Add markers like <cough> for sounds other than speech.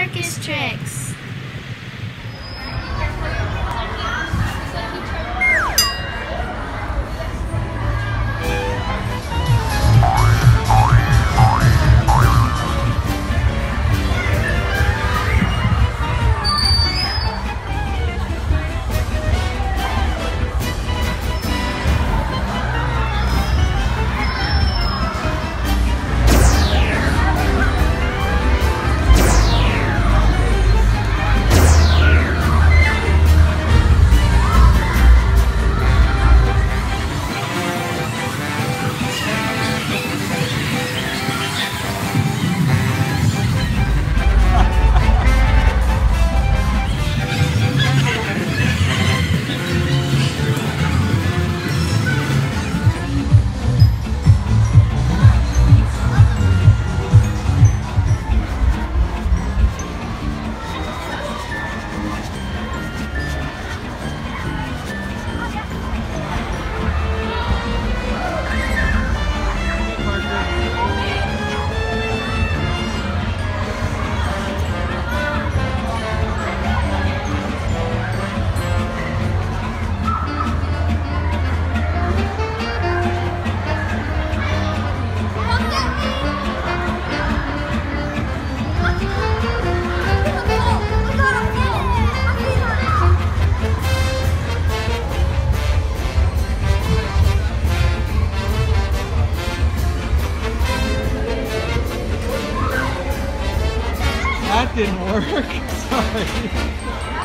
circus tricks. That didn't work. <laughs> Sorry.